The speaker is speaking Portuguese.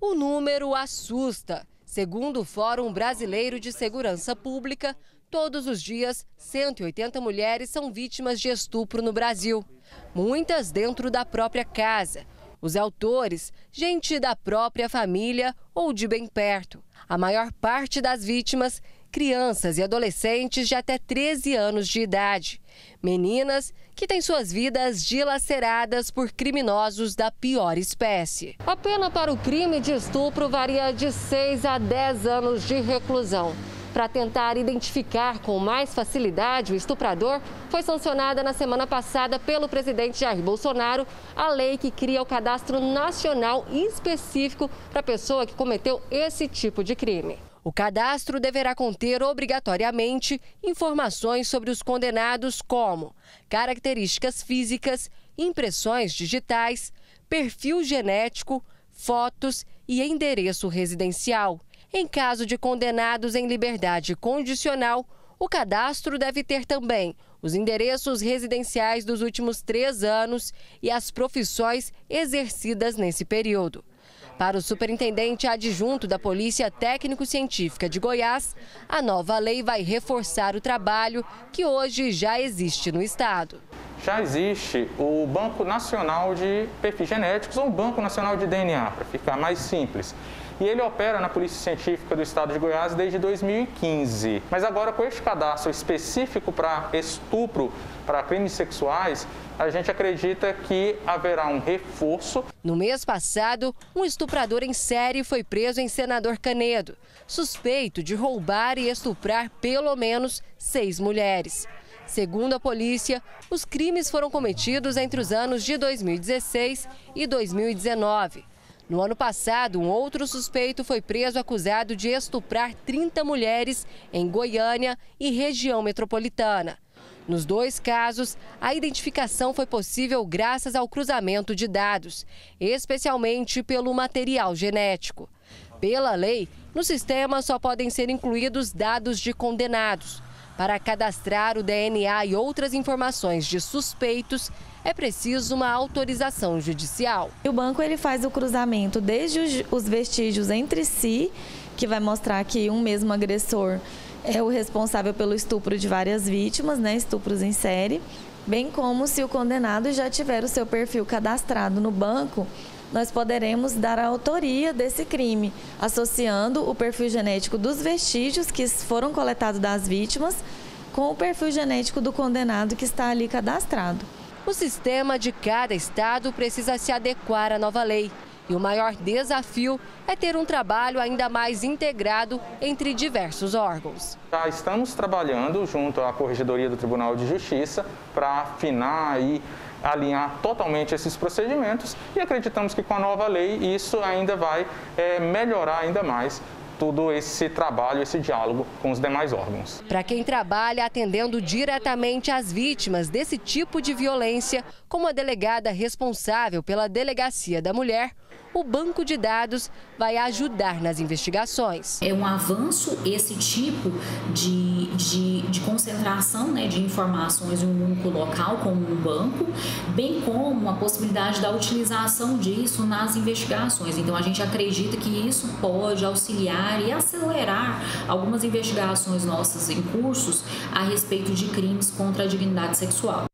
O número assusta. Segundo o Fórum Brasileiro de Segurança Pública, todos os dias 180 mulheres são vítimas de estupro no Brasil. Muitas dentro da própria casa. Os autores, gente da própria família ou de bem perto. A maior parte das vítimas, crianças e adolescentes de até 13 anos de idade. Meninas que têm suas vidas dilaceradas por criminosos da pior espécie. A pena para o crime de estupro varia de 6 a 10 anos de reclusão para tentar identificar com mais facilidade o estuprador, foi sancionada na semana passada pelo presidente Jair Bolsonaro a lei que cria o cadastro nacional específico para a pessoa que cometeu esse tipo de crime. O cadastro deverá conter obrigatoriamente informações sobre os condenados, como características físicas, impressões digitais, perfil genético, fotos e endereço residencial. Em caso de condenados em liberdade condicional, o cadastro deve ter também os endereços residenciais dos últimos três anos e as profissões exercidas nesse período. Para o superintendente adjunto da Polícia Técnico-Científica de Goiás, a nova lei vai reforçar o trabalho que hoje já existe no Estado. Já existe o Banco Nacional de Perfis Genéticos ou Banco Nacional de DNA, para ficar mais simples e ele opera na Polícia Científica do Estado de Goiás desde 2015. Mas agora, com este cadastro específico para estupro, para crimes sexuais, a gente acredita que haverá um reforço. No mês passado, um estuprador em série foi preso em Senador Canedo, suspeito de roubar e estuprar pelo menos seis mulheres. Segundo a polícia, os crimes foram cometidos entre os anos de 2016 e 2019. No ano passado, um outro suspeito foi preso acusado de estuprar 30 mulheres em Goiânia e região metropolitana. Nos dois casos, a identificação foi possível graças ao cruzamento de dados, especialmente pelo material genético. Pela lei, no sistema só podem ser incluídos dados de condenados. Para cadastrar o DNA e outras informações de suspeitos, é preciso uma autorização judicial. O banco ele faz o cruzamento desde os vestígios entre si, que vai mostrar que um mesmo agressor é o responsável pelo estupro de várias vítimas, né, estupros em série, bem como se o condenado já tiver o seu perfil cadastrado no banco, nós poderemos dar a autoria desse crime, associando o perfil genético dos vestígios que foram coletados das vítimas com o perfil genético do condenado que está ali cadastrado. O sistema de cada estado precisa se adequar à nova lei. E o maior desafio é ter um trabalho ainda mais integrado entre diversos órgãos. Já estamos trabalhando junto à Corregedoria do Tribunal de Justiça para afinar e alinhar totalmente esses procedimentos e acreditamos que com a nova lei isso ainda vai é, melhorar ainda mais todo esse trabalho, esse diálogo com os demais órgãos. Para quem trabalha atendendo diretamente as vítimas desse tipo de violência, como a delegada responsável pela Delegacia da Mulher, o banco de dados vai ajudar nas investigações. É um avanço esse tipo de, de, de concentração né, de informações em um único local, como um banco, bem como a possibilidade da utilização disso nas investigações. Então, a gente acredita que isso pode auxiliar e acelerar algumas investigações nossas em cursos a respeito de crimes contra a dignidade sexual.